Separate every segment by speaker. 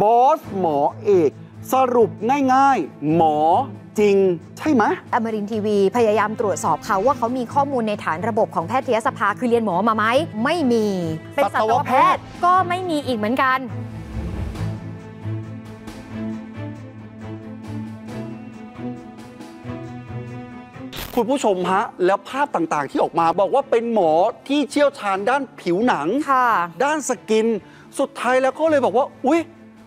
Speaker 1: บอสหมอเอกสรุปง่ายๆ หมอจริง ใช่ไหม
Speaker 2: อมรินทร์ทีวีพยายามตรวจสอบเขาว่าเขามีข้อมูลในฐานระบบของแพทยสภาคือเรียนหมอมาไหมไม่มี เป็นสัตวแพทย์ก็ไม่มีอีกเหมือนกัน
Speaker 1: คุณผู้ชมฮะ แล้วภาพต่างๆที่ออกมาบอกว่าเป็นหมอที่เชี่ยวชาญด้านผิวหนัง
Speaker 2: ค่ะ
Speaker 1: ด้านสกิน สุดท้ายแล้วก็เลยบอกว่า อุ๊ย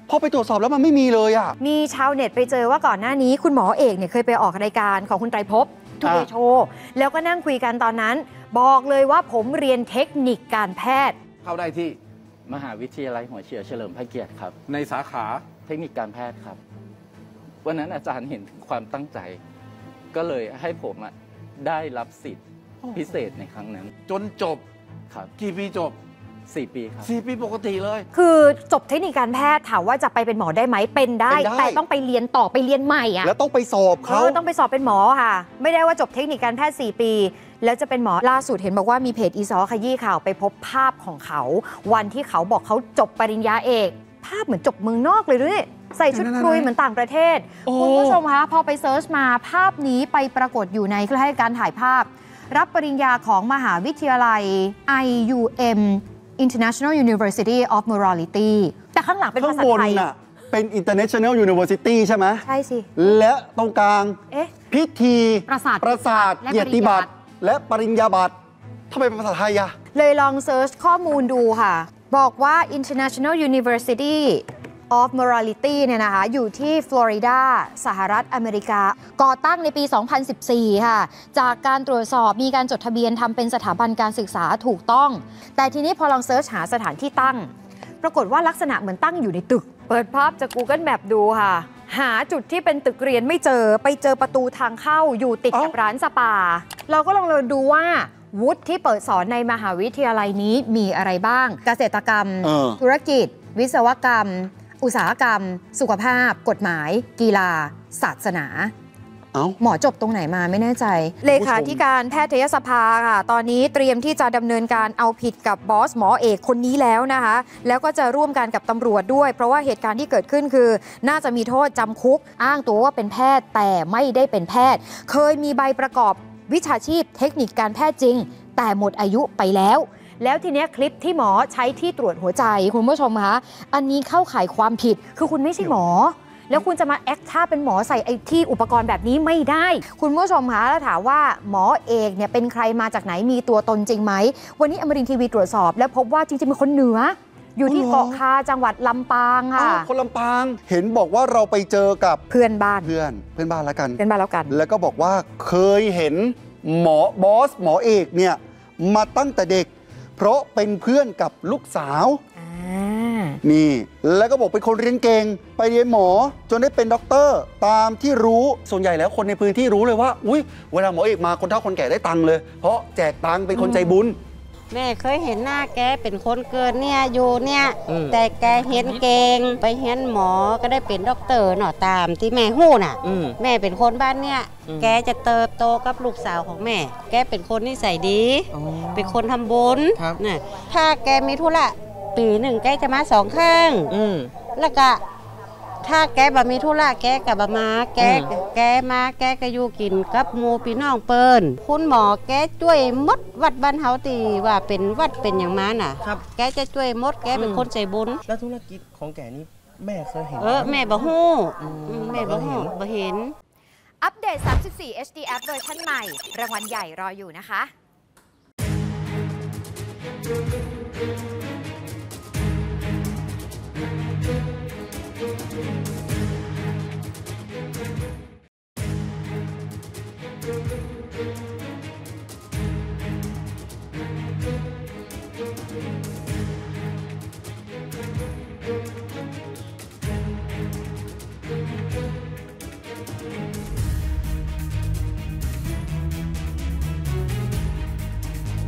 Speaker 1: พอไปตรวจสอบแล้วมันไม่มีเลยอะ
Speaker 2: มีชาวเน็ตไปเจอว่าก่อนหน้านี้คุณหมอเอกเนี่ยเคยไปออกรายการของคุณไตรภพทูเด
Speaker 1: อ่า
Speaker 2: โชแล้วก็นั่งคุยกันตอนนั้น บอกเลยว่าผมเรียนเทคนิคการแพทย์
Speaker 3: เข้าได้ที่
Speaker 4: มหาวิทยาลัยหัวเฉียวเฉลิมพระเกียรติครับ
Speaker 3: ในสาขา
Speaker 4: เทคนิคการแพทย์ครับวันนั้นอาจารย์เห็นถึงความตั้งใจ ก็เลยให้ผมอะได้รับสิทธิ์พิเศษในครั้งนั้น
Speaker 3: จนจบ
Speaker 4: ครับ
Speaker 3: กี่ปีจบ
Speaker 4: 4 ปีครับ
Speaker 3: 4ปีปกติเลย
Speaker 2: คือจบเทคนิคการแพทย์ถามว่าจะไปเป็นหมอได้ไหมเป็นได้
Speaker 1: เป็นได้
Speaker 2: แต่ต้องไปเรียนต่อไปเรียนใหม่อะ
Speaker 1: แล้วต้องไปสอบ
Speaker 2: เอ
Speaker 1: เขา
Speaker 2: อต้องไปสอบเป็นหมอค่ะ ไม่ได้ว่าจบเทคนิคการแพทย์ 4 ปี แล้วจะเป็นหมอล่าสุดเห็นบอกว่ามีเพจอีซ้อขยี้ข่าวไปพบภาพของเขา วันที่เขาบอกเขาจบปริญญาเอก ภาพเหมือนจบเมืองนอกเลยด้วยใส่ชุด
Speaker 1: นั่นๆๆ
Speaker 2: คุยเหมือนต่างประเทศ
Speaker 1: โอ้
Speaker 2: คุณผู้ชมคะพอไป search มาภาพนี้ไปปรากฏอยู่ในเครือข่ายการถ่ายภาพ รับปริญญาของมหาวิทยาลัย IUM International University of Morality แต่ข้างหลังเป็น
Speaker 1: ข้า
Speaker 2: ภางษา
Speaker 1: บน
Speaker 2: ไทย
Speaker 1: น่ะเป็น International University ใช่ไหม
Speaker 2: ใช่สิ
Speaker 1: และตรงกลาง
Speaker 2: เอ๊ะ
Speaker 1: พิธี
Speaker 2: ประสาท
Speaker 1: ประสาท
Speaker 2: และ
Speaker 1: เกียรติบัตร
Speaker 2: ปริญญาบัตร
Speaker 1: และปริญญาบัตรทำไมเป็นภาษาไทยอะ
Speaker 2: เลยลองเซิร์ชข้อมูลดูค่ะ บอกว่า International University of Morality เนี่ยนะคะอยู่ที่ฟลอริดาสหรัฐอเมริกา ก่อตั้งในปี 2014 ค่ะ จากการตรวจสอบมีการจดทะเบียนทำเป็นสถาบันการศึกษาถูกต้อง แต่ทีนี้พอลองเซิร์ชหาสถานที่ตั้ง ปรากฏว่าลักษณะเหมือนตั้งอยู่ในตึก เปิดภาพจาก Google Map ดูค่ะ หาจุดที่เป็นตึกเรียนไม่เจอไปเจอประตูทางเข้าอยู่ติดกับ
Speaker 1: เอ้า
Speaker 2: ร้านสปา เราก็ลองเลยดูว่าวุฒิที่เปิดสอนในมหาวิทยาลัยนี้มีอะไรบ้าง เกษตรกรรม
Speaker 1: เออ
Speaker 2: ธุรกิจ วิศวกรรม อุตสาหกรรม สุขภาพ กฎหมาย กีฬา ศาสนา
Speaker 1: เอ้า
Speaker 2: หมอจบตรงไหนมาไม่แน่ใจ เลขาธิการแพทยสภาค่ะ ตอนนี้เตรียมที่จะดำเนินการเอาผิดกับบอสหมอเอกคนนี้แล้วนะคะ แล้วก็จะร่วมกันกับตำรวจด้วย เพราะว่าเหตุการณ์ที่เกิดขึ้นคือ น่าจะมีโทษจำคุก อ้างตัวว่าเป็นแพทย์แต่ไม่ได้เป็นแพทย์ เคยมีใบประกอบวิชาชีพเทคนิคการแพทย์จริง แต่หมดอายุไปแล้ว แล้วทีเนี้ยคลิปที่หมอใช้ที่ตรวจหัวใจคุณผู้ชมคะอันนี้เข้าข่ายความผิดคือคุณไม่ใช่หมอ แล้วคุณจะมาแอคท่าเป็นหมอใส่ไอ้ที่อุปกรณ์แบบนี้ไม่ได้ คุณผู้ชมคะแล้วถามว่าหมอเอกเนี่ยเป็นใครมาจากไหนมีตัวตนจริงไหมวันนี้อมรินทร์ทีวีตรวจสอบ แล้วพบว่าจริงๆเป็นคนเหนือ อยู่ที่
Speaker 1: อ๋อเหรอ
Speaker 2: เกาะคาจังหวัดลำปาง
Speaker 1: อ้า
Speaker 2: ค่ะ
Speaker 1: วคนลำปางเห็นบอกว่าเราไปเจอกับ
Speaker 2: เพื่อนบ้าน
Speaker 1: เพื่อนเพื่อนบ้านแล้วกัน
Speaker 2: เพื่อนบ้านแล้วกัน
Speaker 1: แล้วก็บอกว่าเคยเห็นหมอบอสหมอเอกเนี่ยมาตั้งแต่เด็ก เพราะเป็นเพื่อนกับลูกสาว
Speaker 2: อ่า
Speaker 1: นี่ แล้วก็บอกเป็นคนเรียนเก่ง ไปเรียนหมอจนได้เป็นด็อกเตอร์ตามที่รู้ส่วนใหญ่แล้วคนในพื้นที่รู้เลยว่า อุ้ยเวลาหมอเอกมาคนเฒ่าคนแก่ได้ตังค์เลย เพราะแจกตังค์เป็นคนใจบุญ
Speaker 5: แม่เคยเห็นหน้าแกเป็นคนเกินเนี่ยอยู่เนี่ย แต่แกเห็นเก่งไปเห็นหมอก็ได้เป็นด็อกเตอร์เนาะตามที่แม่หู้น่ะ แม่เป็นคนบ้านเนี่ย แกจะเติบโตกับลูกสาวของแม่ แกเป็นคนนิสัยดี เป็นคนทำบุญน่ะถ้าแกมีธุระปีหนึ่งแกจะมาสองครั้งแล้วก็ ถ้าแกบ่มีธุระแกกับบ่มาแกแกมาแกก็อยู่กินกับหมูพี่น้องเปิ้นคุณหมอแกช่วยมดวัดบ้านเฮาตีว่าเป็นวัดเป็นอย่างมาน่ะ แกจะช่วยมดแกเป็นคนใจบุญ
Speaker 6: แล้วธุรกิจของแกนี่แม่เคยเห็น
Speaker 5: เออแม่บ่ฮู้แม่บ่ฮู้
Speaker 6: บ่เห็น
Speaker 2: อัปเดต 34 HDF เวอร์ชันใหม่ รางวัลใหญ่รออยู่นะคะ